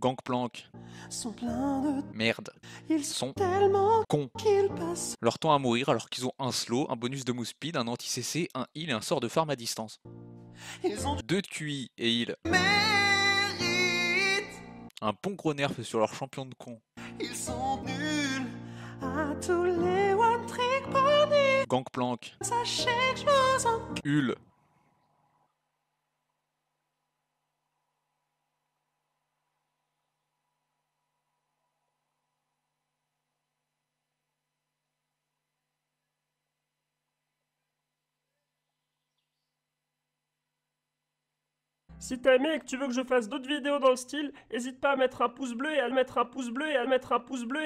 Gangplank. sont pleins de... Merde. Ils Sont tellement cons. qu'ils passent. Leur temps à mourir alors qu'ils ont un slow, un bonus de move speed, un anti-CC, un heal et un sort de farm à distance. Ils ont du 2 de QI et heal. mérite. Un bon gros nerf sur leur champion de con. Ils sont nuls. À tous les one trick pony. Gangplank. Sachez que je vous en... Hul. Si t'as aimé et que tu veux que je fasse d'autres vidéos dans le style, hésite pas à mettre un pouce bleu et à le mettre un pouce bleu et à le mettre un pouce bleu